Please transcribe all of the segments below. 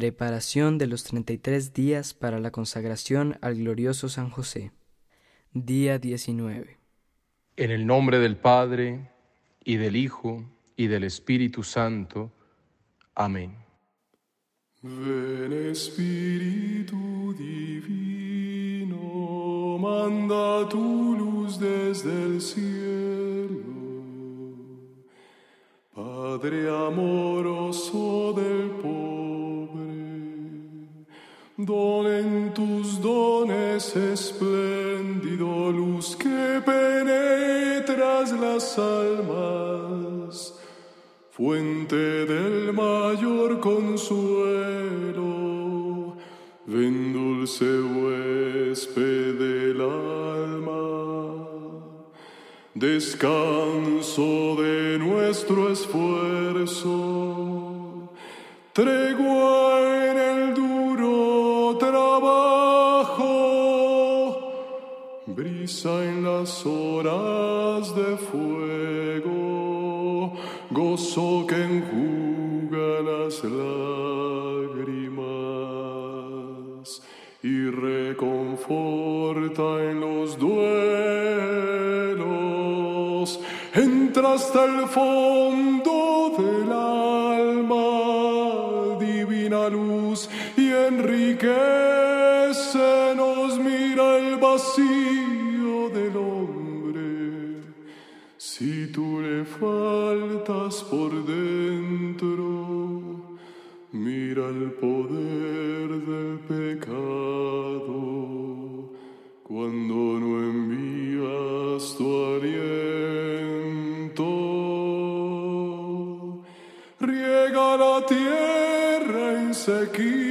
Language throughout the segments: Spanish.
Preparación de los 33 días para la consagración al glorioso San José. Día 19. En el nombre del Padre, y del Hijo, y del Espíritu Santo. Amén. Ven Espíritu Divino, manda tu luz desde el cielo. Padre amoroso del Don en tus dones espléndido, luz que penetras las almas, fuente del mayor consuelo, ven dulce huésped del alma, descanso de nuestro esfuerzo, tregua en las horas de fuego, gozo que enjuga las lágrimas y reconforta en los duelos. Entra hasta el fondo del alma, divina luz, y enriquece, por dentro, mira el poder del pecado cuando no envías tu aliento. Riega la tierra en sequía,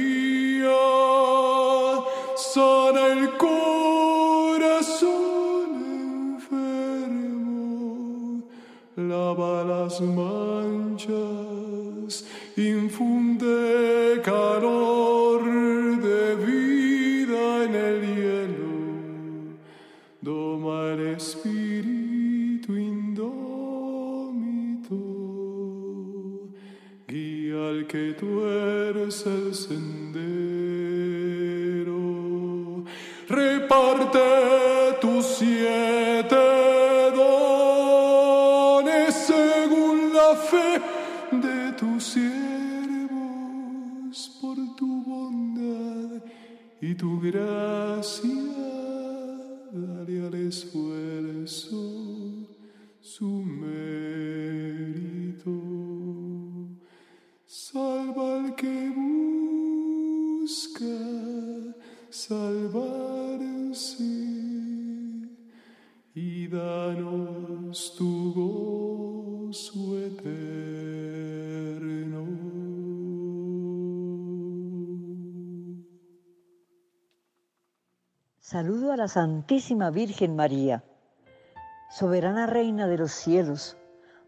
que tuerce el sendero, reparte tus siete salvarse y danos tu gozo eterno. Saludo a la Santísima Virgen María, soberana Reina de los cielos,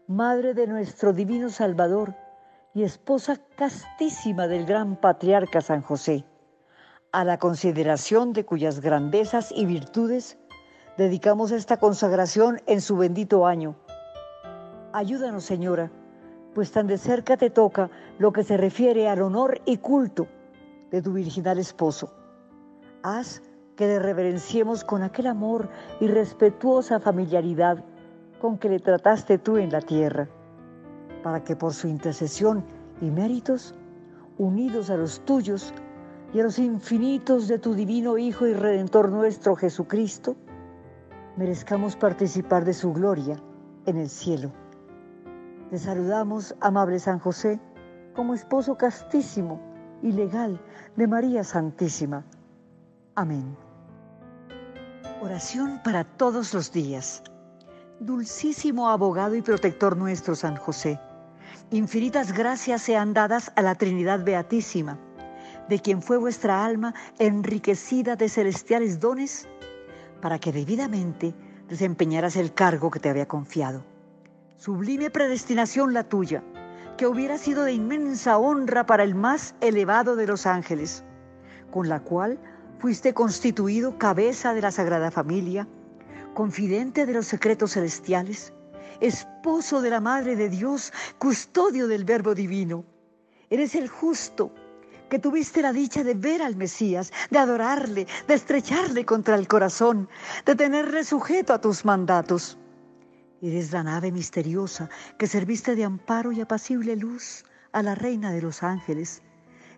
Madre de nuestro Divino Salvador y esposa castísima del gran patriarca San José, a la consideración de cuyas grandezas y virtudes dedicamos esta consagración en su bendito año. Ayúdanos, Señora, pues tan de cerca te toca lo que se refiere al honor y culto de tu virginal esposo. Haz que le reverenciemos con aquel amor y respetuosa familiaridad con que le trataste tú en la tierra, para que por su intercesión y méritos, unidos a los tuyos y a los infinitos de tu divino Hijo y Redentor nuestro Jesucristo, merezcamos participar de su gloria en el cielo. Te saludamos, amable San José, como esposo castísimo y legal de María Santísima. Amén. Oración para todos los días. Dulcísimo abogado y protector nuestro San José, infinitas gracias sean dadas a la Trinidad Beatísima, de quien fue vuestra alma enriquecida de celestiales dones para que debidamente desempeñaras el cargo que te había confiado. Sublime predestinación la tuya, que hubiera sido de inmensa honra para el más elevado de los ángeles, con la cual fuiste constituido cabeza de la Sagrada Familia, confidente de los secretos celestiales, esposo de la Madre de Dios, custodio del Verbo Divino. Eres el justo que tuviste la dicha de ver al Mesías, de adorarle, de estrecharle contra el corazón, de tenerle sujeto a tus mandatos. Eres la nave misteriosa que serviste de amparo y apacible luz a la Reina de los Ángeles.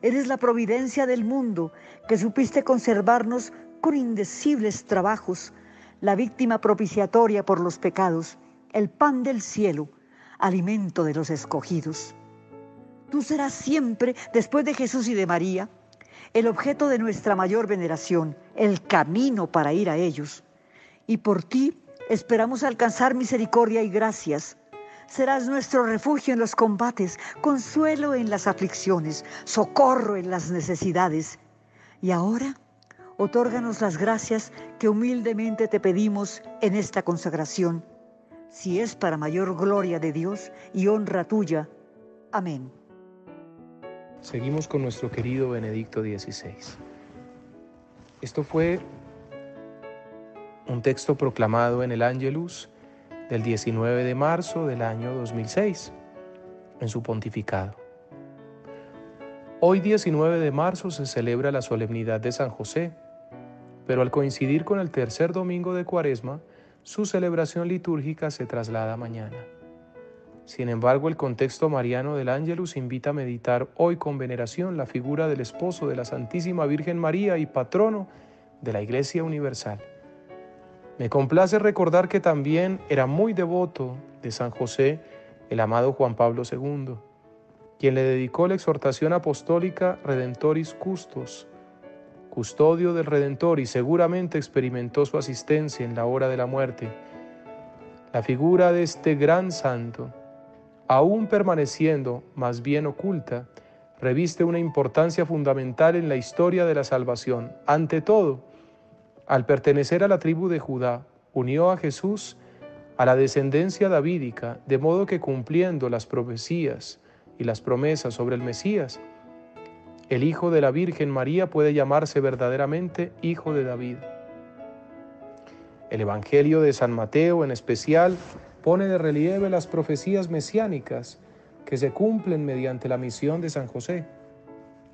Eres la providencia del mundo que supiste conservarnos con indecibles trabajos, la víctima propiciatoria por los pecados, el pan del cielo, alimento de los escogidos. Tú serás siempre, después de Jesús y de María, el objeto de nuestra mayor veneración, el camino para ir a ellos. Y por ti esperamos alcanzar misericordia y gracias. Serás nuestro refugio en los combates, consuelo en las aflicciones, socorro en las necesidades. Y ahora, otórganos las gracias que humildemente te pedimos en esta consagración, si es para mayor gloria de Dios y honra tuya. Amén. Seguimos con nuestro querido Benedicto XVI. Esto fue un texto proclamado en el Angelus del 19 de marzo del año 2006, en su pontificado. Hoy 19 de marzo se celebra la solemnidad de San José, pero al coincidir con el tercer domingo de Cuaresma, su celebración litúrgica se traslada mañana. Sin embargo, el contexto mariano del Ángelus invita a meditar hoy con veneración la figura del esposo de la Santísima Virgen María y patrono de la Iglesia Universal. Me complace recordar que también era muy devoto de San José el amado Juan Pablo II, quien le dedicó la exhortación apostólica Redentoris Custos, custodio del Redentor y seguramente experimentó su asistencia en la hora de la muerte. La figura de este gran santo aún permaneciendo más bien oculta, reviste una importancia fundamental en la historia de la salvación. Ante todo, al pertenecer a la tribu de Judá, unió a Jesús a la descendencia davídica, de modo que cumpliendo las profecías y las promesas sobre el Mesías, el Hijo de la Virgen María puede llamarse verdaderamente Hijo de David. El Evangelio de San Mateo en especial pone de relieve las profecías mesiánicas que se cumplen mediante la misión de San José,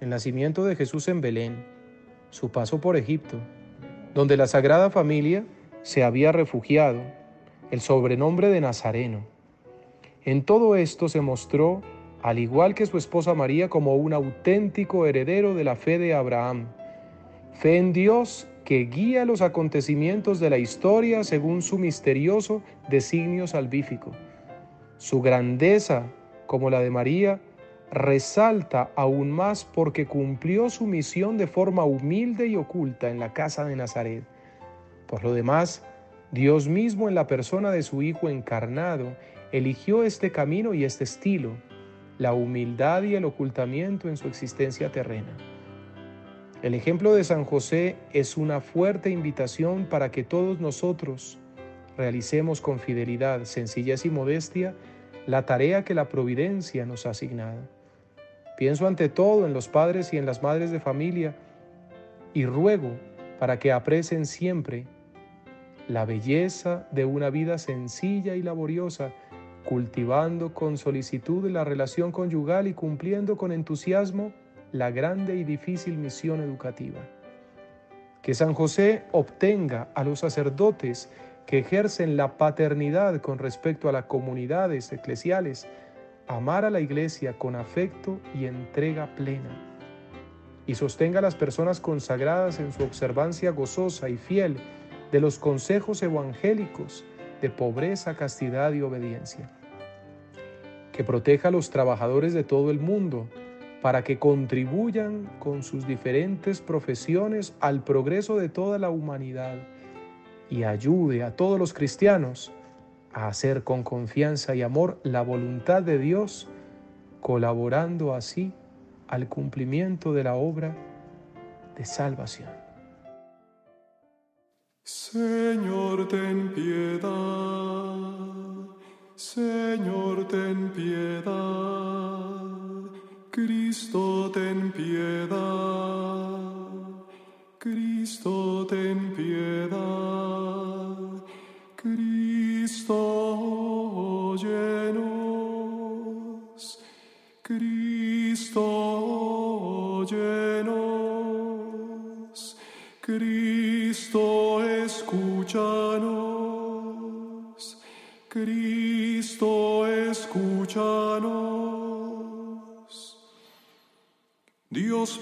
el nacimiento de Jesús en Belén, su paso por Egipto, donde la Sagrada Familia se había refugiado, el sobrenombre de Nazareno. En todo esto se mostró, al igual que su esposa María, como un auténtico heredero de la fe de Abraham, fe en Dios que guía los acontecimientos de la historia según su misterioso designio salvífico. Su grandeza, como la de María, resalta aún más porque cumplió su misión de forma humilde y oculta en la casa de Nazaret. Por lo demás, Dios mismo en la persona de su Hijo encarnado eligió este camino y este estilo, la humildad y el ocultamiento en su existencia terrena. El ejemplo de San José es una fuerte invitación para que todos nosotros realicemos con fidelidad, sencillez y modestia la tarea que la providencia nos ha asignado. Pienso ante todo en los padres y en las madres de familia y ruego para que aprecien siempre la belleza de una vida sencilla y laboriosa, cultivando con solicitud la relación conyugal y cumpliendo con entusiasmo la grande y difícil misión educativa. Que San José obtenga a los sacerdotes que ejercen la paternidad con respecto a las comunidades eclesiales, amar a la iglesia con afecto y entrega plena. Y sostenga a las personas consagradas en su observancia gozosa y fiel de los consejos evangélicos de pobreza, castidad y obediencia. Que proteja a los trabajadores de todo el mundo, para que contribuyan con sus diferentes profesiones al progreso de toda la humanidad y ayude a todos los cristianos a hacer con confianza y amor la voluntad de Dios, colaborando así al cumplimiento de la obra de salvación. Señor, ten piedad. Señor, ten piedad. Cristo ten piedad, Cristo ten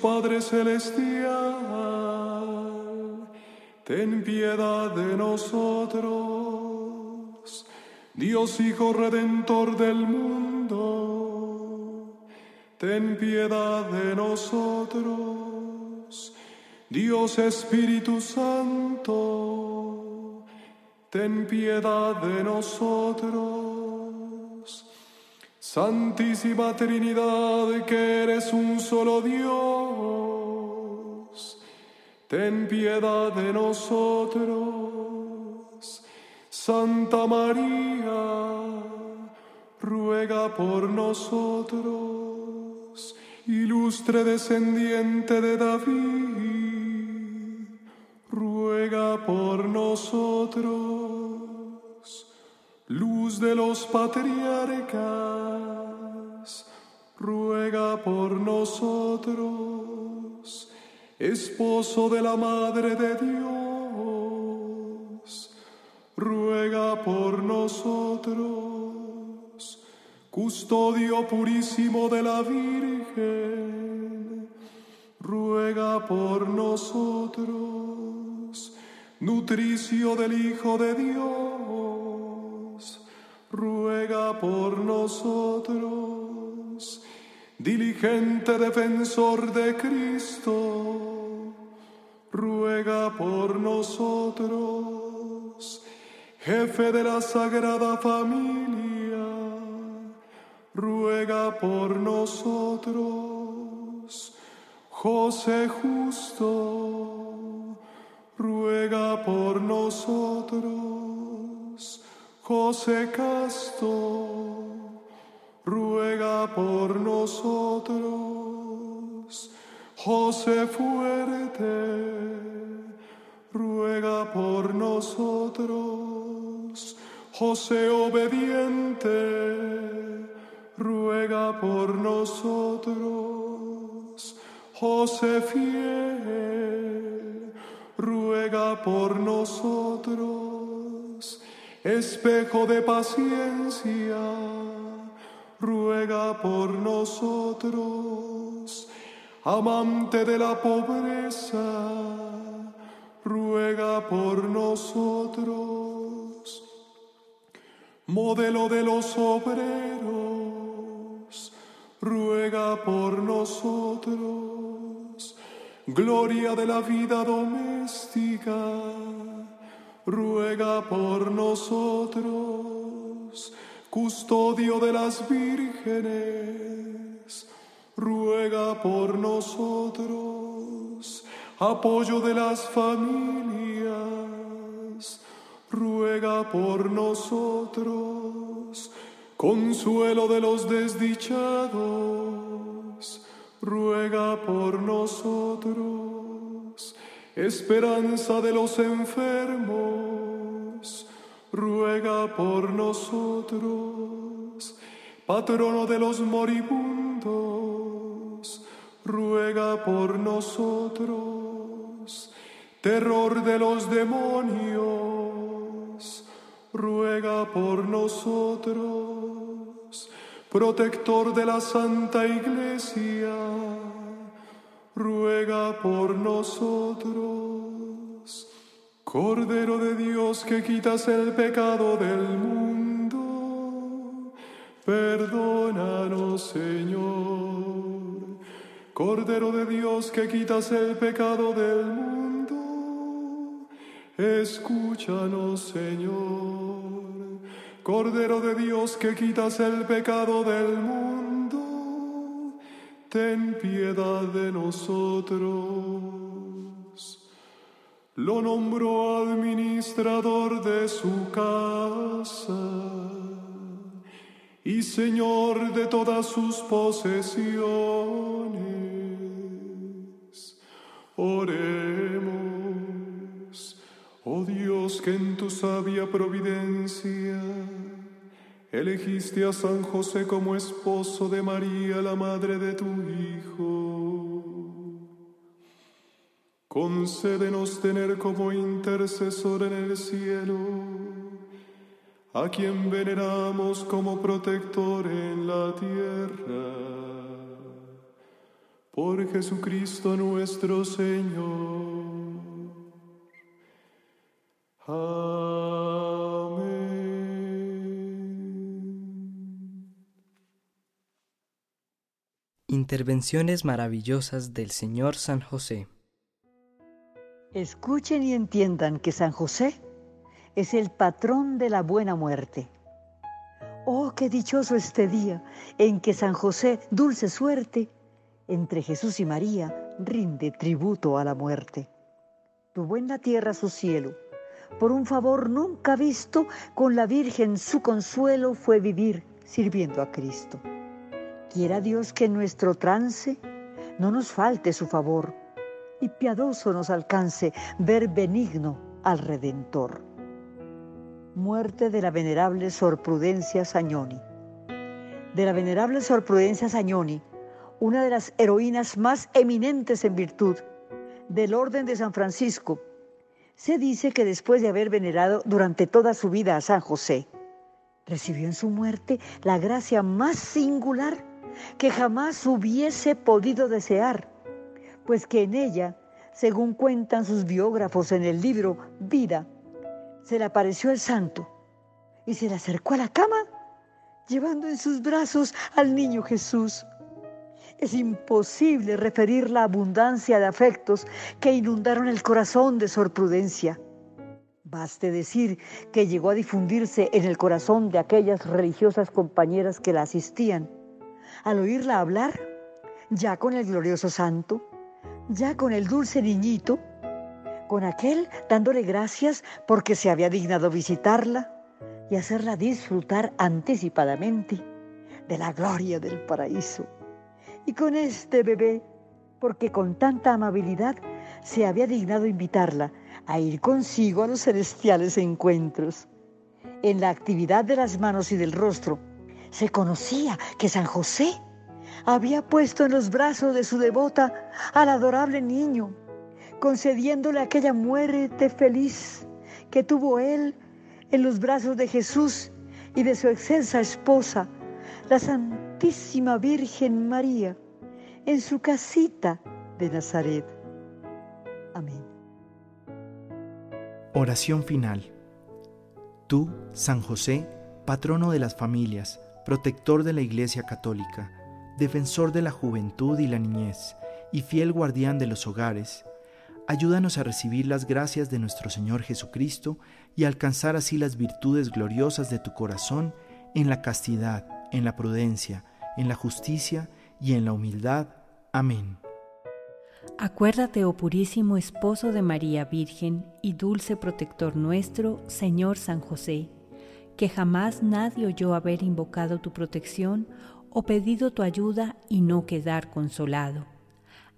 Padre Celestial, ten piedad de nosotros. Dios Hijo Redentor del mundo, ten piedad de nosotros. Dios Espíritu Santo, ten piedad de nosotros. Santísima Trinidad, que eres un solo Dios, ten piedad de nosotros. Santa María, ruega por nosotros, ilustre descendiente de David ruega por nosotros, de los patriarcas, ruega por nosotros, esposo de la Madre de Dios, ruega por nosotros, custodio purísimo de la Virgen, ruega por nosotros nutricio del Hijo de Dios, por nosotros, diligente defensor de Cristo, ruega por nosotros, jefe de la Sagrada Familia, ruega por nosotros, José justo, ruega por nosotros. José Casto, ruega por nosotros. José Fuerte, ruega por nosotros. José Obediente, ruega por nosotros. José Fiel, ruega por nosotros. Espejo de paciencia, ruega por nosotros. Amante de la pobreza, ruega por nosotros. Modelo de los obreros, ruega por nosotros gloria de la vida doméstica, ruega por nosotros, custodio de las vírgenes, ruega por nosotros, apoyo de las familias, ruega por nosotros, consuelo de los desdichados, ruega por nosotros. Esperanza de los enfermos, ruega por nosotros. Patrono de los moribundos, ruega por nosotros. Terror de los demonios, ruega por nosotros protector de la Santa Iglesia, ruega por nosotros. Cordero de Dios que quitas el pecado del mundo, perdónanos Señor. Cordero de Dios que quitas el pecado del mundo, escúchanos Señor. Cordero de Dios que quitas el pecado del mundo, ten piedad de nosotros. Lo nombró administrador de su casa y Señor de todas sus posesiones. Oremos, oh Dios, que en tu sabia providencia elegiste a San José como esposo de María, la madre de tu Hijo. concédenos tener como intercesor en el cielo, a quien veneramos como protector en la tierra. Por Jesucristo nuestro Señor. Intervenciones maravillosas del Señor San José. Escuchen y entiendan que San José es el patrón de la buena muerte. Oh, qué dichoso este día en que San José, dulce suerte, entre Jesús y María, rinde tributo a la muerte. Tuvo en la tierra su cielo. Por un favor nunca visto, con la Virgen su consuelo fue vivir sirviendo a Cristo. Quiera Dios que en nuestro trance no nos falte su favor y piadoso nos alcance ver benigno al Redentor. Muerte de la venerable Sor Prudencia Sañoni. De la venerable Sor Prudencia Sañoni, una de las heroínas más eminentes en virtud del Orden de San Francisco, se dice que después de haber venerado durante toda su vida a San José, recibió en su muerte la gracia más singular que jamás hubiese podido desear, pues que en ella, según cuentan sus biógrafos en el libro Vida, se le apareció el santo y se le acercó a la cama llevando en sus brazos al niño Jesús. Es imposible referir la abundancia de afectos que inundaron el corazón de Sor Prudencia. Baste decir que llegó a difundirse en el corazón de aquellas religiosas compañeras que la asistían al oírla hablar, ya con el glorioso santo, ya con el dulce niñito, con aquel dándole gracias porque se había dignado visitarla y hacerla disfrutar anticipadamente de la gloria del paraíso. Y con este bebé, porque con tanta amabilidad se había dignado invitarla a ir consigo a los celestiales encuentros. En la actividad de las manos y del rostro, se conocía que San José había puesto en los brazos de su devota al adorable niño, concediéndole aquella muerte feliz que tuvo él en los brazos de Jesús y de su excelsa esposa, la Santísima Virgen María, en su casita de Nazaret. Amén. Oración final. Tú, San José, patrono de las familias, protector de la Iglesia Católica, defensor de la juventud y la niñez, y fiel guardián de los hogares, ayúdanos a recibir las gracias de nuestro Señor Jesucristo y alcanzar así las virtudes gloriosas de tu corazón en la castidad, en la prudencia, en la justicia y en la humildad. Amén. Acuérdate, oh purísimo esposo de María Virgen y dulce protector nuestro, Señor San José, que jamás nadie oyó haber invocado tu protección o pedido tu ayuda y no quedar consolado.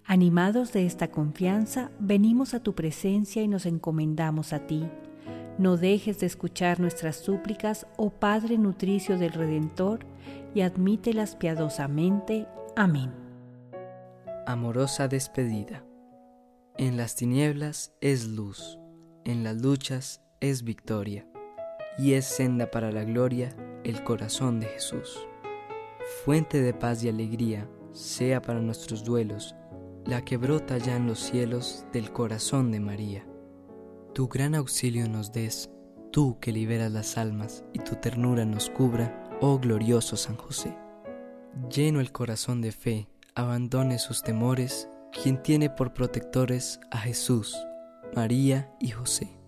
Animados de esta confianza, venimos a tu presencia y nos encomendamos a ti. No dejes de escuchar nuestras súplicas, oh Padre nutricio del Redentor, y admítelas piadosamente. Amén. Amorosa despedida. En las tinieblas es luz, en las luchas es victoria y es senda para la gloria el corazón de Jesús. Fuente de paz y alegría sea para nuestros duelos la que brota ya en los cielos del corazón de María. Tu gran auxilio nos des, tú que liberas las almas y tu ternura nos cubra, oh glorioso San José. Lleno el corazón de fe, abandone sus temores, quien tiene por protectores a Jesús, María y José.